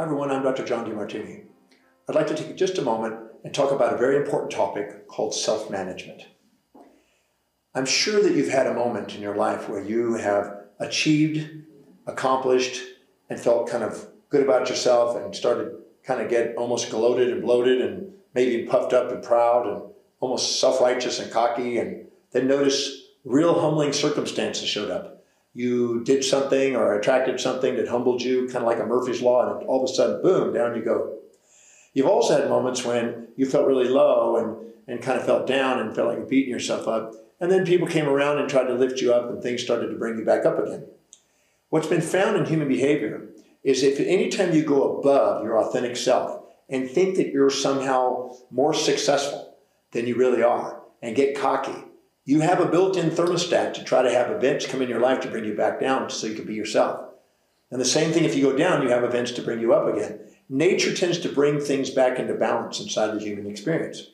Hi everyone, I'm Dr. John Demartini. I'd like to take just a moment and talk about a very important topic called self-management. I'm sure that you've had a moment in your life where you have achieved, accomplished, and felt kind of good about yourself and started kind of get almost gloated and bloated and maybe puffed up and proud and almost self-righteous and cocky and then notice real humbling circumstances showed up you did something or attracted something that humbled you, kind of like a Murphy's Law, and all of a sudden, boom, down you go. You've also had moments when you felt really low and, and kind of felt down and felt like you're beating yourself up. And then people came around and tried to lift you up and things started to bring you back up again. What's been found in human behavior is if anytime you go above your authentic self and think that you're somehow more successful than you really are and get cocky you have a built-in thermostat to try to have events come in your life to bring you back down so you can be yourself. And the same thing if you go down, you have events to bring you up again. Nature tends to bring things back into balance inside the human experience.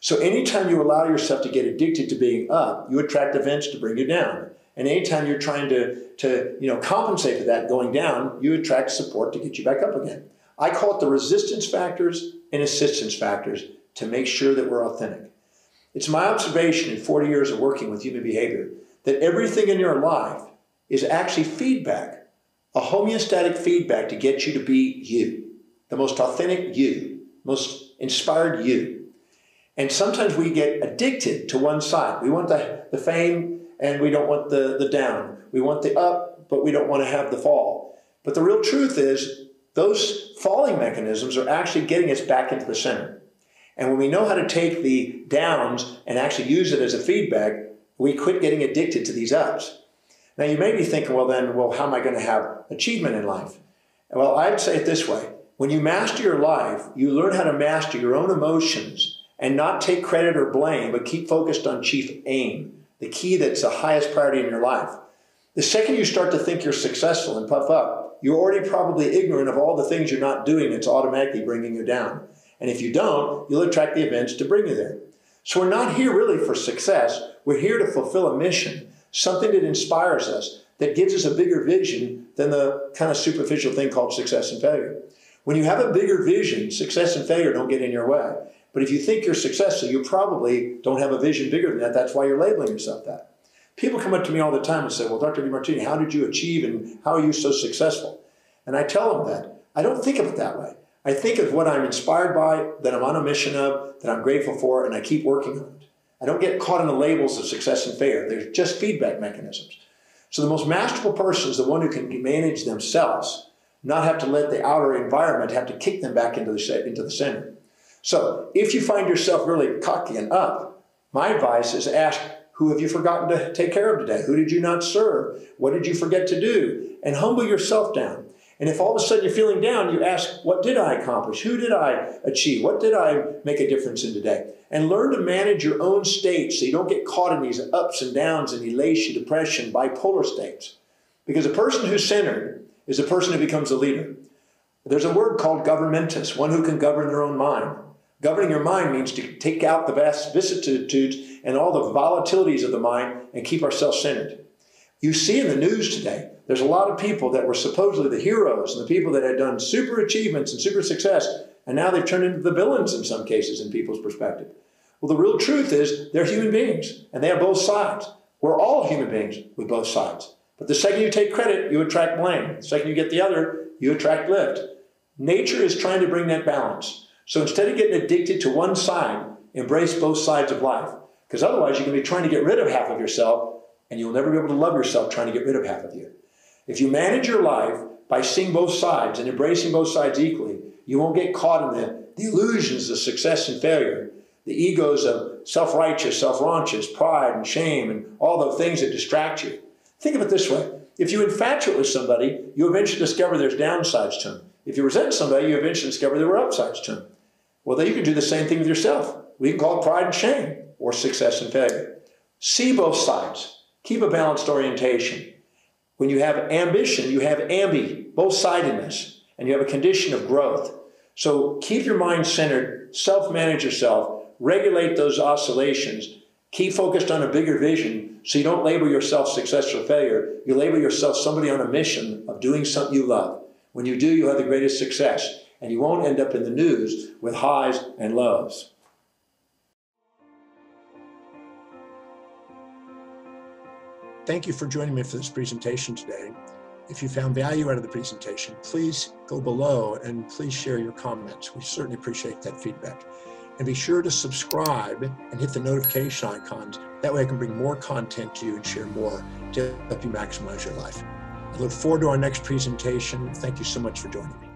So anytime you allow yourself to get addicted to being up, you attract events to bring you down. And anytime you're trying to, to you know, compensate for that going down, you attract support to get you back up again. I call it the resistance factors and assistance factors to make sure that we're authentic. It's my observation in 40 years of working with human behavior that everything in your life is actually feedback, a homeostatic feedback to get you to be you, the most authentic you, most inspired you. And sometimes we get addicted to one side. We want the, the fame and we don't want the, the down. We want the up, but we don't want to have the fall. But the real truth is, those falling mechanisms are actually getting us back into the center. And when we know how to take the downs and actually use it as a feedback, we quit getting addicted to these ups. Now, you may be thinking, well, then, well, how am I going to have achievement in life? Well, I'd say it this way when you master your life, you learn how to master your own emotions and not take credit or blame, but keep focused on chief aim, the key that's the highest priority in your life. The second you start to think you're successful and puff up, you're already probably ignorant of all the things you're not doing that's automatically bringing you down. And if you don't, you'll attract the events to bring you there. So we're not here really for success. We're here to fulfill a mission, something that inspires us, that gives us a bigger vision than the kind of superficial thing called success and failure. When you have a bigger vision, success and failure don't get in your way. But if you think you're successful, you probably don't have a vision bigger than that. That's why you're labeling yourself that. People come up to me all the time and say, Well, Dr. Demartini, how did you achieve and how are you so successful? And I tell them that. I don't think of it that way. I think of what I'm inspired by, that I'm on a mission of, that I'm grateful for, and I keep working on it. I don't get caught in the labels of success and failure. They're just feedback mechanisms. So the most masterful person is the one who can manage themselves, not have to let the outer environment have to kick them back into the, into the center. So if you find yourself really cocky and up, my advice is ask, who have you forgotten to take care of today? Who did you not serve? What did you forget to do? And humble yourself down. And if all of a sudden you're feeling down, you ask, what did I accomplish? Who did I achieve? What did I make a difference in today? And learn to manage your own state so you don't get caught in these ups and downs and elation, depression, bipolar states. Because a person who's centered is a person who becomes a leader. There's a word called governmentus, one who can govern their own mind. Governing your mind means to take out the vast vicissitudes and all the volatilities of the mind and keep ourselves centered. You see in the news today there's a lot of people that were supposedly the heroes and the people that had done super achievements and super success, and now they've turned into the villains in some cases in people's perspective. Well, the real truth is they're human beings, and they have both sides. We're all human beings with both sides. But the second you take credit, you attract blame. The second you get the other, you attract lift. Nature is trying to bring that balance. So instead of getting addicted to one side, embrace both sides of life. Because otherwise, you can be trying to get rid of half of yourself, and you'll never be able to love yourself trying to get rid of half of you. If you manage your life by seeing both sides and embracing both sides equally, you won't get caught in the, the illusions of success and failure, the egos of self righteous, self righteous, pride and shame, and all the things that distract you. Think of it this way if you infatuate with somebody, you eventually discover there's downsides to them. If you resent somebody, you eventually discover there were upsides to them. Well, then you can do the same thing with yourself. We can call it pride and shame or success and failure. See both sides. Keep a balanced orientation. When you have ambition, you have ambi, both sidedness, and you have a condition of growth. So keep your mind centered, self manage yourself, regulate those oscillations, keep focused on a bigger vision so you don't label yourself success or failure. You label yourself somebody on a mission of doing something you love. When you do, you'll have the greatest success, and you won't end up in the news with highs and lows. Thank you for joining me for this presentation today. If you found value out of the presentation, please go below and please share your comments. We certainly appreciate that feedback. And be sure to subscribe and hit the notification icons. That way I can bring more content to you and share more to help you maximize your life. I look forward to our next presentation. Thank you so much for joining me.